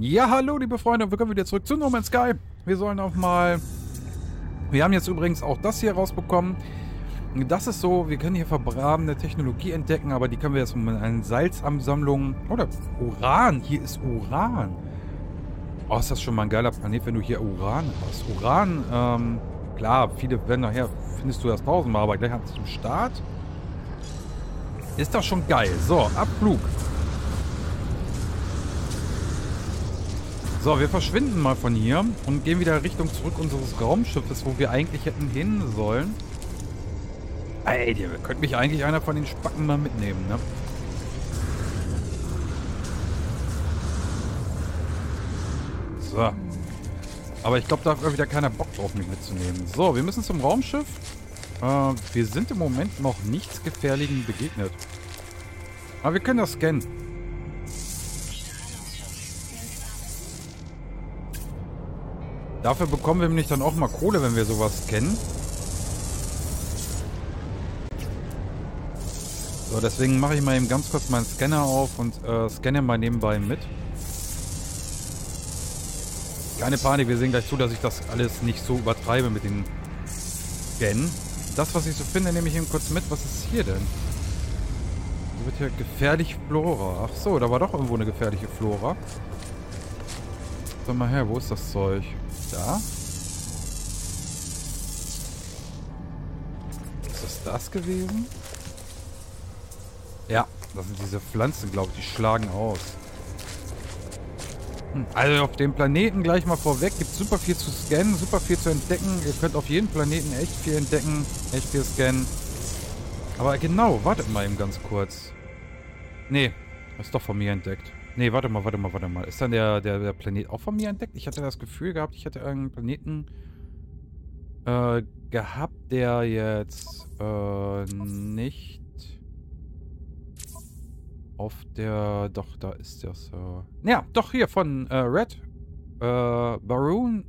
Ja, hallo liebe Freunde, willkommen wieder zurück zu No Man's Sky. Wir sollen auch mal... Wir haben jetzt übrigens auch das hier rausbekommen. Das ist so, wir können hier verbrabene Technologie entdecken, aber die können wir jetzt mit einer Salzansammlung... Oder Uran, hier ist Uran. Oh, ist das schon mal ein geiler Planet, wenn du hier Uran hast. Uran, ähm, klar, viele werden nachher, findest du das tausendmal, aber gleich zum Start ist das schon geil. So, Abflug. So, wir verschwinden mal von hier und gehen wieder Richtung zurück unseres Raumschiffes, wo wir eigentlich hätten hin sollen. Ey, könnte mich eigentlich einer von den Spacken mal mitnehmen, ne? So. Aber ich glaube, da hat wieder keiner Bock drauf, mich mitzunehmen. So, wir müssen zum Raumschiff. Äh, wir sind im Moment noch nichts Gefährlichem begegnet. Aber wir können das scannen. Dafür bekommen wir nämlich dann auch mal Kohle, wenn wir sowas kennen. So, deswegen mache ich mal eben ganz kurz meinen Scanner auf und äh, scanne mal nebenbei mit. Keine Panik, wir sehen gleich zu, dass ich das alles nicht so übertreibe mit den Scannen. Das, was ich so finde, nehme ich eben kurz mit. Was ist hier denn? Hier wird hier gefährlich Flora. Ach so, da war doch irgendwo eine gefährliche Flora. Sag mal her, wo ist das Zeug? Da? Ist das das gewesen? Ja, das sind diese Pflanzen, glaube ich. Die schlagen aus. Hm, also auf dem Planeten gleich mal vorweg. Gibt super viel zu scannen, super viel zu entdecken. Ihr könnt auf jedem Planeten echt viel entdecken, echt viel scannen. Aber genau, wartet mal eben ganz kurz. Nee, ist doch von mir entdeckt. Nee, warte mal, warte mal, warte mal. Ist dann der, der, der Planet auch von mir entdeckt? Ich hatte das Gefühl gehabt, ich hätte einen Planeten äh, gehabt, der jetzt äh, nicht auf der... Doch, da ist das... Äh, ja, doch, hier von äh, Red äh, Baroon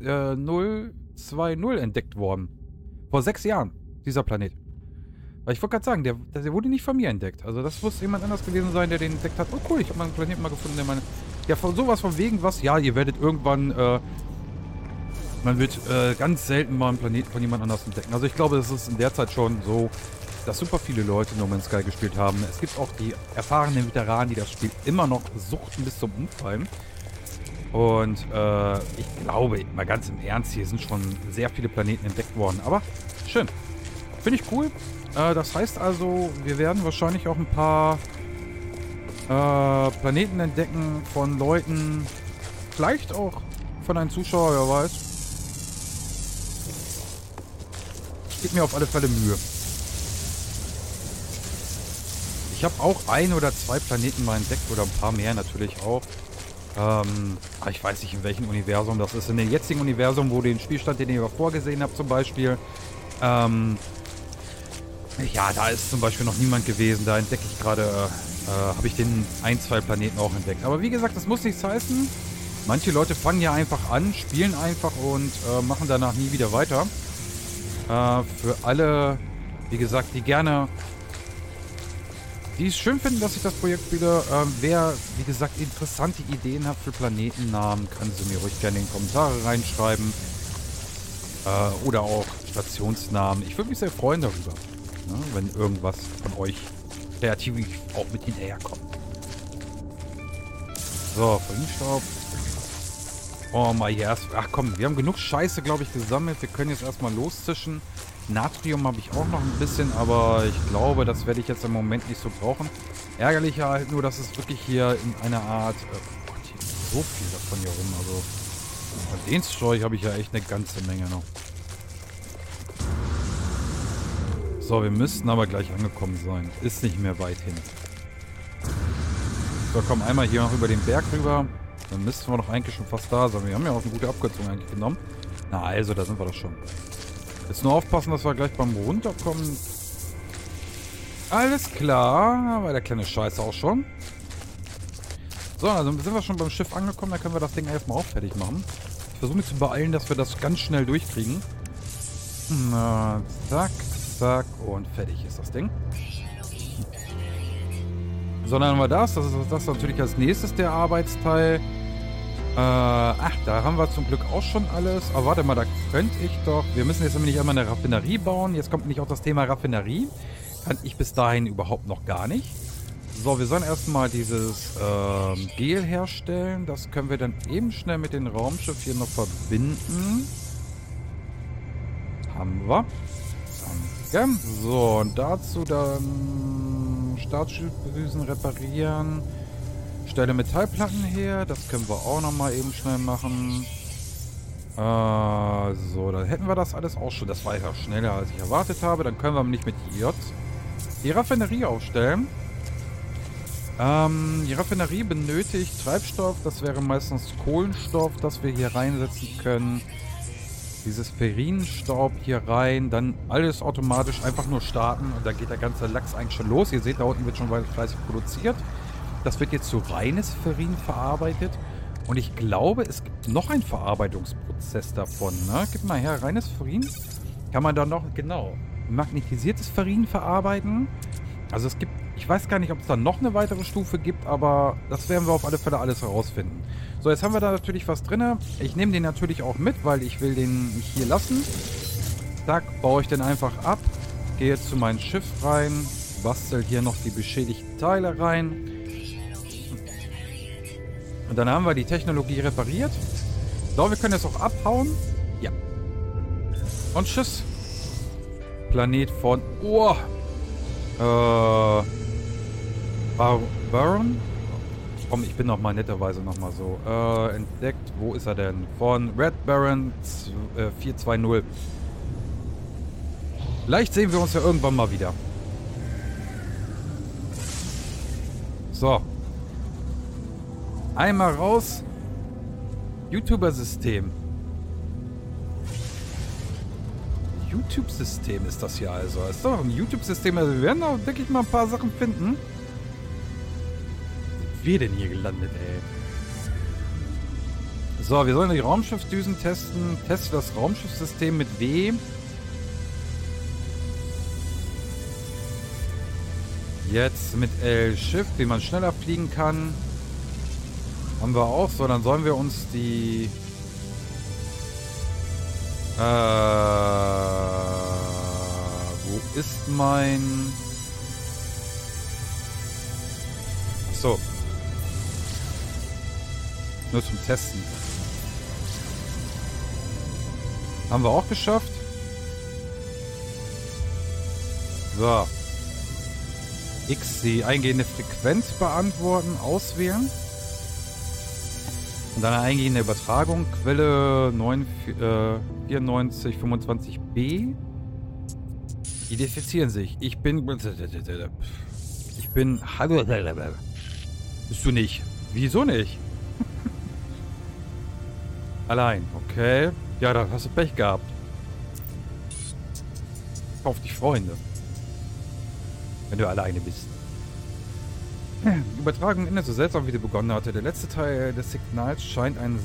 äh, 020 entdeckt worden. Vor sechs Jahren, dieser Planet. Weil ich wollte gerade sagen, der, der wurde nicht von mir entdeckt. Also das muss jemand anders gewesen sein, der den entdeckt hat. Oh cool, ich habe mal einen Planeten mal gefunden, der meine... Ja, von sowas von wegen was. Ja, ihr werdet irgendwann... Äh, man wird äh, ganz selten mal einen Planeten von jemand anders entdecken. Also ich glaube, das ist in der Zeit schon so, dass super viele Leute No Man's Sky gespielt haben. Es gibt auch die erfahrenen Veteranen, die das Spiel immer noch suchten bis zum Umfallen. Und äh, ich glaube, mal ganz im Ernst, hier sind schon sehr viele Planeten entdeckt worden. Aber schön. Finde ich cool. Äh, das heißt also, wir werden wahrscheinlich auch ein paar äh, Planeten entdecken von Leuten, vielleicht auch von einem Zuschauer, wer weiß. Ich gebe mir auf alle Fälle Mühe. Ich habe auch ein oder zwei Planeten mal entdeckt oder ein paar mehr natürlich auch. Ähm, ich weiß nicht, in welchem Universum das ist. In dem jetzigen Universum, wo den Spielstand, den ich vorgesehen habe zum Beispiel, ähm, ja, da ist zum Beispiel noch niemand gewesen. Da entdecke ich gerade, äh, habe ich den ein, zwei Planeten auch entdeckt. Aber wie gesagt, das muss nichts heißen. Manche Leute fangen ja einfach an, spielen einfach und äh, machen danach nie wieder weiter. Äh, für alle, wie gesagt, die gerne, die es schön finden, dass ich das Projekt spiele. Äh, wer, wie gesagt, interessante Ideen hat für Planetennamen, kann sie mir ruhig gerne in die Kommentare reinschreiben. Äh, oder auch Stationsnamen. Ich würde mich sehr freuen darüber. Ne? Wenn irgendwas von euch kreativ auch mit hinterherkommt. So, Verliestaub. Oh my yes. Ach komm, wir haben genug Scheiße, glaube ich, gesammelt. Wir können jetzt erstmal loszischen. Natrium habe ich auch noch ein bisschen, aber ich glaube, das werde ich jetzt im Moment nicht so brauchen. Ärgerlicher halt nur, dass es wirklich hier in einer Art... Äh, oh Gott, hier ist so viel davon hier rum. Also, von den Zeug habe ich ja echt eine ganze Menge noch. So, wir müssten aber gleich angekommen sein. Ist nicht mehr weit hin. So, komm einmal hier noch über den Berg rüber. Dann müssten wir doch eigentlich schon fast da sein. Wir haben ja auch eine gute Abkürzung eigentlich genommen. Na also, da sind wir doch schon. Jetzt nur aufpassen, dass wir gleich beim Runterkommen... Alles klar. War der kleine Scheiße auch schon. So, also sind wir schon beim Schiff angekommen. Da können wir das Ding erstmal auch fertig machen. Ich versuche mich zu beeilen, dass wir das ganz schnell durchkriegen. Na, zack, Zack und fertig ist das Ding. So, dann haben wir das. Das ist das natürlich als nächstes der Arbeitsteil. ach, da haben wir zum Glück auch schon alles. Aber warte mal, da könnte ich doch... Wir müssen jetzt nämlich einmal eine Raffinerie bauen. Jetzt kommt nämlich auch das Thema Raffinerie. Kann ich bis dahin überhaupt noch gar nicht. So, wir sollen erstmal dieses ähm, Gel herstellen. Das können wir dann eben schnell mit dem Raumschiff hier noch verbinden. Haben wir. Danke. So, und dazu dann Startschilddrüsen reparieren. Stelle Metallplatten her. Das können wir auch nochmal eben schnell machen. Äh, so, dann hätten wir das alles auch schon. Das war ja schneller, als ich erwartet habe. Dann können wir nicht mit J die Raffinerie aufstellen. Ähm, die Raffinerie benötigt Treibstoff. Das wäre meistens Kohlenstoff, das wir hier reinsetzen können. Dieses Ferinstaub hier rein. Dann alles automatisch einfach nur starten. Und da geht der ganze Lachs eigentlich schon los. Ihr seht, da unten wird schon fleißig produziert. Das wird jetzt zu reines Ferin verarbeitet. Und ich glaube, es gibt noch einen Verarbeitungsprozess davon. Ne? Gib mal her, reines Ferin. Kann man da noch, genau, magnetisiertes Ferin verarbeiten. Also es gibt, ich weiß gar nicht, ob es da noch eine weitere Stufe gibt, aber das werden wir auf alle Fälle alles herausfinden. So, jetzt haben wir da natürlich was drin. Ich nehme den natürlich auch mit, weil ich will den nicht hier lassen. Zack, baue ich den einfach ab. Gehe zu meinem Schiff rein. Bastel hier noch die beschädigten Teile rein. Und dann haben wir die Technologie repariert. So, wir können jetzt auch abhauen. Ja. Und tschüss. Planet von... Oh. Äh... Bar Baron? Komm, ich bin noch mal netterweise noch mal so. Äh, entdeckt. Wo ist er denn? Von Red Baron äh, 420. Vielleicht sehen wir uns ja irgendwann mal wieder. So. Einmal raus. YouTuber-System. YouTube-System ist das hier also. ist doch ein YouTube-System. Also wir werden auch, denke ich mal, ein paar Sachen finden. Wir denn hier gelandet, ey? So, wir sollen die Raumschiffdüsen testen. Teste das Raumschiffsystem mit W. Jetzt mit L Schiff, wie man schneller fliegen kann. Haben wir auch. So, dann sollen wir uns die... Äh, wo ist mein... So. Nur zum Testen. Haben wir auch geschafft. So. X die eingehende Frequenz beantworten, auswählen. Und dann eingehende Übertragung, Quelle 9, äh, 9425b. Identifizieren sich. Ich bin. Ich bin. Bist du nicht? Wieso nicht? Allein, okay. Ja, da hast du Pech gehabt. Kauf dich Freunde. Wenn du alleine bist. Die Übertragung endet so seltsam, wie sie begonnen hatte. Der letzte Teil des Signals scheint ein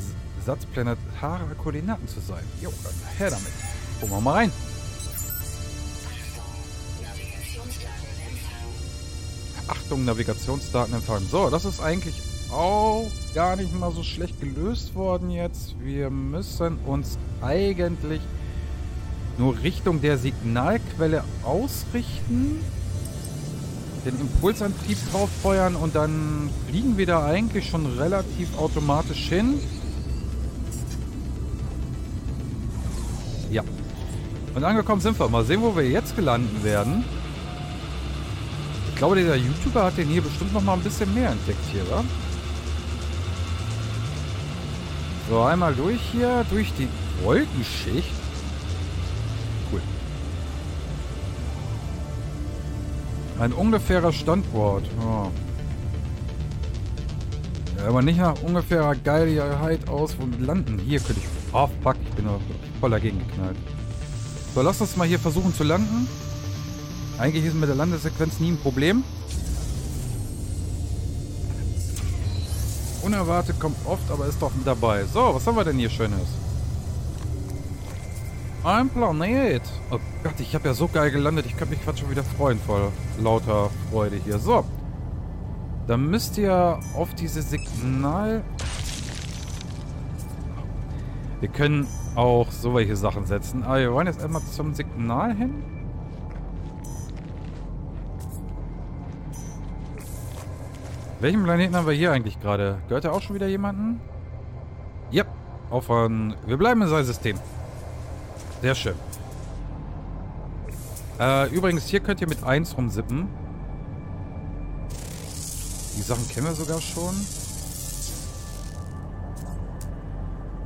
Satz planetarer Koordinaten zu sein. Jo, dann her damit. Gucken wir mal rein. Achtung, Navigationsdaten empfangen. So, das ist eigentlich auch gar nicht mal so schlecht gelöst worden jetzt. Wir müssen uns eigentlich nur Richtung der Signalquelle ausrichten den Impulsantrieb drauf feuern und dann fliegen wir da eigentlich schon relativ automatisch hin. Ja. Und angekommen sind wir. Mal sehen, wo wir jetzt gelanden werden. Ich glaube, dieser YouTuber hat den hier bestimmt noch mal ein bisschen mehr entdeckt hier, wa? So, einmal durch hier, durch die Wolkenschicht. Ein ungefährer Standort. Oh. Ja, aber nicht nach ungefährer Geilheit aus, wo wir landen. Hier könnte ich... Oh, fuck, ich bin noch voll dagegen geknallt. So, lass uns mal hier versuchen zu landen. Eigentlich ist mit der Landesequenz nie ein Problem. Unerwartet kommt oft, aber ist doch dabei. So, was haben wir denn hier Schönes? Ein Planet. Oh Gott, ich habe ja so geil gelandet. Ich könnte mich gerade schon wieder freuen vor lauter Freude hier. So. Dann müsst ihr auf diese Signal... Wir können auch so welche Sachen setzen. Aber wir wollen jetzt erstmal zum Signal hin. Welchen Planeten haben wir hier eigentlich gerade? Gehört da auch schon wieder jemanden? Ja, aufhören. Wir bleiben in seinem System. Sehr schön. Äh, übrigens, hier könnt ihr mit 1 rumsippen. Die Sachen kennen wir sogar schon.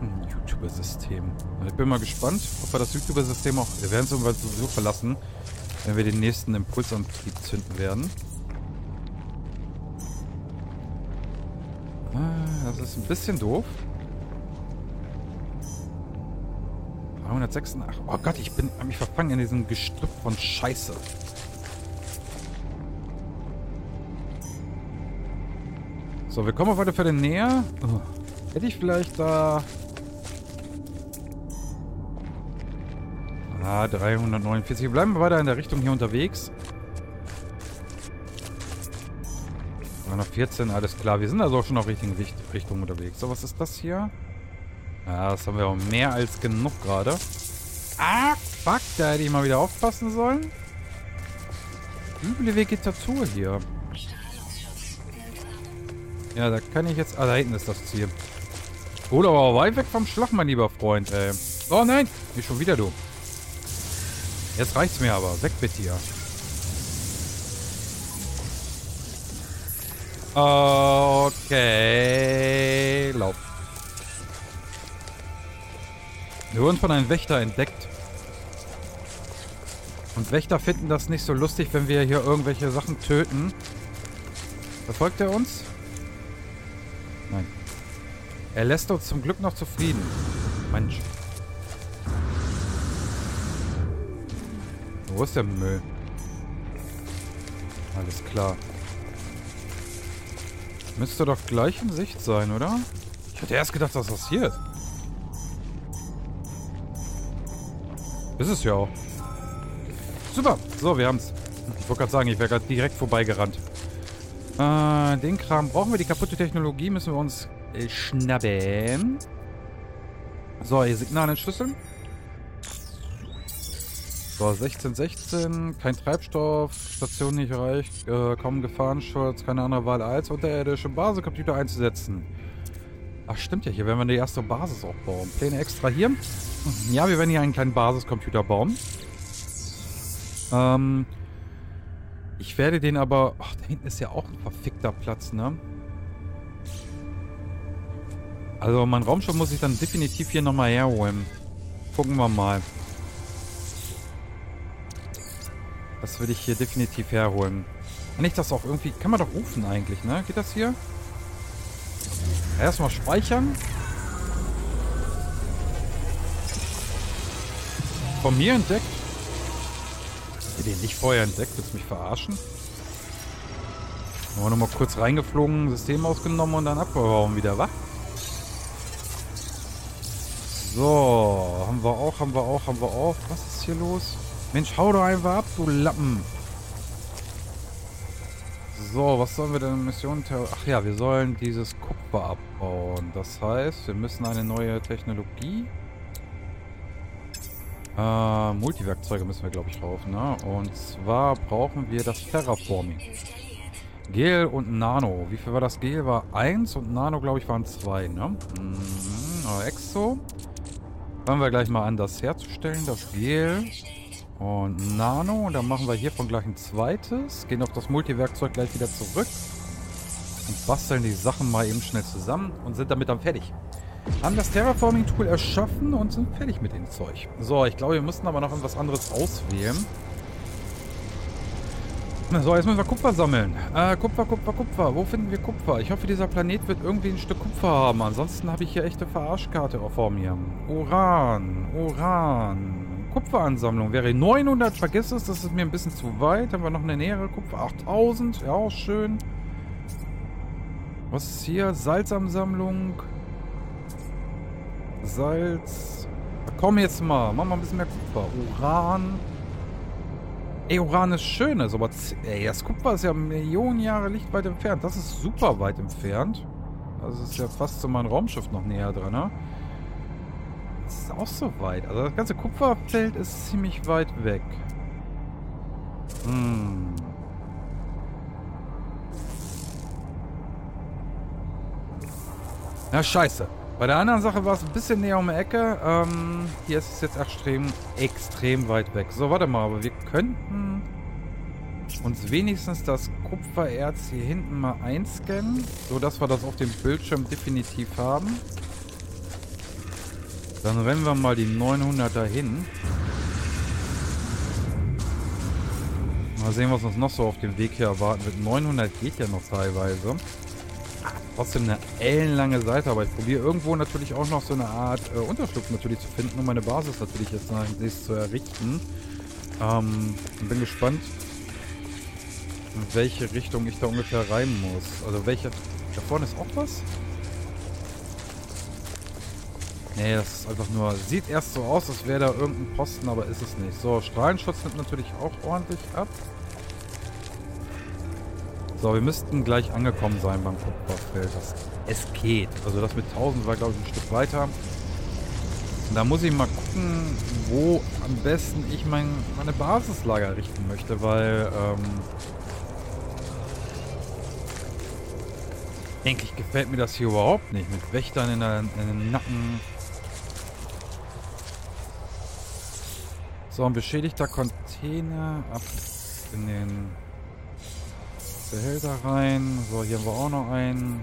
Ein YouTuber-System. Ich bin mal gespannt, ob wir das YouTuber-System auch... Wir werden es sowieso verlassen, wenn wir den nächsten Impulsantrieb zünden werden. Das ist ein bisschen doof. 386. Oh Gott, ich bin mich verfangen in diesem Gestrüpp von Scheiße. So, wir kommen auf alle Fälle näher. Oh. Hätte ich vielleicht da... Ah, 349. Wir bleiben weiter in der Richtung hier unterwegs. 314, alles klar. Wir sind also auch schon auf richtigen Richtung unterwegs. So, was ist das hier? Ja, das haben wir auch mehr als genug gerade. Ah, fuck, da hätte ich mal wieder aufpassen sollen. Üble Vegetatur hier. Ja, da kann ich jetzt... Ah, da hinten ist das Ziel. Oder aber weit weg vom Schlag, mein lieber Freund, ey. Oh nein, nicht schon wieder du. Jetzt reicht's mir aber. Weg mit dir. Okay. Lauf. Wir wurden von einem Wächter entdeckt. Und Wächter finden das nicht so lustig, wenn wir hier irgendwelche Sachen töten. Verfolgt er uns? Nein. Er lässt uns zum Glück noch zufrieden. Mensch. Wo ist der Müll? Alles klar. Müsste doch gleich in Sicht sein, oder? Ich hätte erst gedacht, dass das hier ist. Ist es ja auch. Super. So, wir haben's. Ich wollte gerade sagen, ich wäre gerade direkt vorbeigerannt. Äh, den Kram brauchen wir. Die kaputte Technologie müssen wir uns äh, schnappen. So, hier Signal entschlüsseln. So, 16, 16. Kein Treibstoff. Station nicht reicht. Äh, kaum Gefahrenschutz. Keine andere Wahl als unterirdische Basiscomputer einzusetzen. Ach, stimmt ja. Hier werden wir die erste Basis auch bauen. Pläne extra hier. Ja, wir werden hier einen kleinen Basiscomputer bauen. Ähm, ich werde den aber... Ach, da hinten ist ja auch ein verfickter Platz, ne? Also mein Raumschiff muss ich dann definitiv hier nochmal herholen. Gucken wir mal. Das würde ich hier definitiv herholen. Kann ich das auch irgendwie... Kann man doch rufen eigentlich, ne? Geht das hier? Erstmal speichern. Von mir entdeckt? Habt ihr den nicht vorher entdeckt? Willst du mich verarschen? Wir nochmal kurz reingeflogen, System ausgenommen und dann abgehauen wieder, wa? So, haben wir auch, haben wir auch, haben wir auch. Was ist hier los? Mensch, hau doch einfach ab, du Lappen. So, was sollen wir denn Mission... Ach ja, wir sollen dieses Kupfer abbauen. Das heißt, wir müssen eine neue Technologie... Äh, Multiwerkzeuge müssen wir, glaube ich, rauf, ne? Und zwar brauchen wir das Terraforming. Gel und Nano. Wie viel war das? Gel war 1 und Nano, glaube ich, waren 2, ne? Mhm. Exo. Fangen wir gleich mal an, das herzustellen. Das Gel. Und Nano. Und dann machen wir hiervon gleich ein zweites. Gehen auf das Multiwerkzeug gleich wieder zurück. Und basteln die Sachen mal eben schnell zusammen. Und sind damit dann fertig. Haben das Terraforming-Tool erschaffen und sind fertig mit dem Zeug. So, ich glaube, wir müssten aber noch etwas anderes auswählen. So, jetzt müssen wir Kupfer sammeln. Äh, Kupfer, Kupfer, Kupfer. Wo finden wir Kupfer? Ich hoffe, dieser Planet wird irgendwie ein Stück Kupfer haben. Ansonsten habe ich hier echte Verarschkarte vor mir. Uran, Uran. Kupferansammlung wäre 900. Vergiss es, das ist mir ein bisschen zu weit. Haben wir noch eine nähere Kupfer? 8000. Ja, auch schön. Was ist hier? Salzansammlung. Salz. Komm jetzt mal. Mach mal ein bisschen mehr Kupfer. Uran. Ey, Uran ist schön, also, aber ey, das Kupfer ist ja Millionen Jahre lichtweit entfernt. Das ist super weit entfernt. Das ist ja fast zu meinem Raumschiff noch näher dran, ne? Ist auch so weit. Also das ganze Kupferfeld ist ziemlich weit weg. Hm. Na scheiße. Bei der anderen Sache war es ein bisschen näher um die Ecke. Ähm, hier ist es jetzt extrem, extrem weit weg. So, warte mal, aber wir könnten uns wenigstens das Kupfererz hier hinten mal einscannen, sodass wir das auf dem Bildschirm definitiv haben. Dann rennen wir mal die 900er hin. Mal sehen, was uns noch so auf dem Weg hier erwarten wird. 900 geht ja noch teilweise. Trotzdem eine ellenlange Seite, aber ich probiere irgendwo natürlich auch noch so eine Art äh, Unterschlupf natürlich zu finden, um meine Basis natürlich jetzt nächstes zu errichten. Ähm, bin gespannt, in welche Richtung ich da ungefähr rein muss. Also welche... Da vorne ist auch was? Nee, das ist einfach nur... Sieht erst so aus, als wäre da irgendein Posten, aber ist es nicht. So, Strahlenschutz nimmt natürlich auch ordentlich ab. So, wir müssten gleich angekommen sein beim Kupferfeld. Das, es geht. Also das mit 1000 war, glaube ich, ein Stück weiter. Und da muss ich mal gucken, wo am besten ich mein, meine Basislager richten möchte, weil... Ähm, Eigentlich gefällt mir das hier überhaupt nicht. Mit Wächtern in, der, in den Nacken. So, ein beschädigter Container. Ab in den Behälter rein. So, hier haben wir auch noch einen.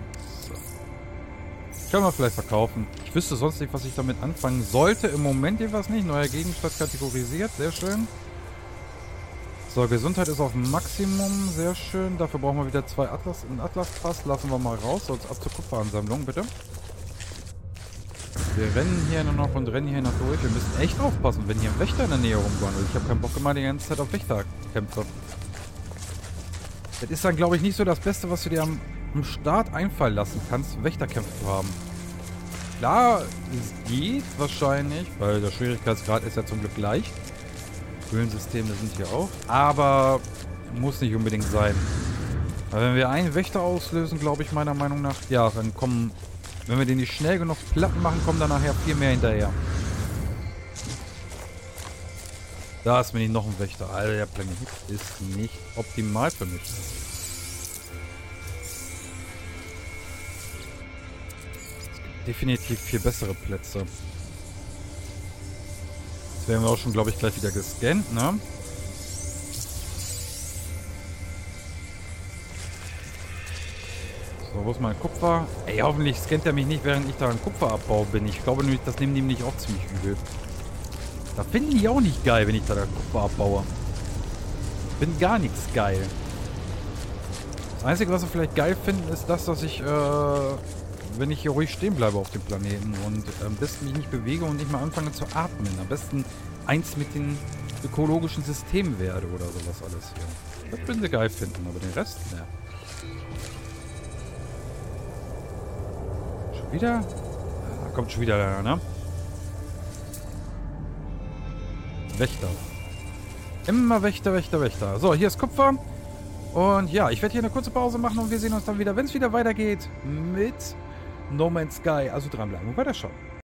So. Können wir vielleicht verkaufen. Ich wüsste sonst nicht, was ich damit anfangen sollte. Im Moment jedenfalls nicht. Neuer Gegenstand kategorisiert. Sehr schön. So, Gesundheit ist auf Maximum. Sehr schön. Dafür brauchen wir wieder zwei Atlas. Ein Atlas-Pass lassen wir mal raus. Sonst ab zur Kupferansammlung, bitte. Wir rennen hier nur noch und rennen hier noch durch. Wir müssen echt aufpassen, wenn hier ein Wächter in der Nähe rumwandelt. Ich habe keinen Bock immer die ganze Zeit auf Wächterkämpfe. Das ist dann, glaube ich, nicht so das Beste, was du dir am, am Start einfallen lassen kannst, Wächterkämpfe zu haben. Klar, es geht wahrscheinlich, weil der Schwierigkeitsgrad ist ja zum Glück leicht. Höhlensysteme sind hier auch. Aber muss nicht unbedingt sein. Weil wenn wir einen Wächter auslösen, glaube ich meiner Meinung nach, ja, dann kommen, wenn wir den nicht schnell genug platten machen, kommen dann nachher viel mehr hinterher. Da ist mir nicht noch ein Wächter. Alter, der Planet ist nicht optimal für mich. definitiv viel bessere Plätze werden wir auch schon, glaube ich, gleich wieder gescannt, ne? So, wo ist mein Kupfer? Ey, hoffentlich scannt er mich nicht, während ich da einen Kupferabbau bin. Ich glaube nämlich, das nehmen die nämlich auch ziemlich übel. Da finden die auch nicht geil, wenn ich da den Kupfer abbaue. Bin gar nichts geil. Das Einzige, was sie vielleicht geil finden, ist das, dass ich, äh, wenn ich hier ruhig stehen bleibe auf dem Planeten und am besten mich nicht bewege und nicht mal anfange zu atmen. Am besten eins mit den ökologischen Systemen werde oder sowas alles hier. Das würden sie geil finden, aber den Rest, ne. Wieder? Da kommt schon wieder der, ne? Wächter. Immer Wächter, Wächter, Wächter. So, hier ist Kupfer. Und ja, ich werde hier eine kurze Pause machen und wir sehen uns dann wieder, wenn es wieder weitergeht, mit No Man's Sky. Also dranbleiben und weiterschauen.